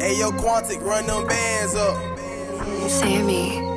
Hey, yo, Quantic, run them bands up. Sammy.